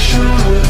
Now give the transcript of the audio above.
sure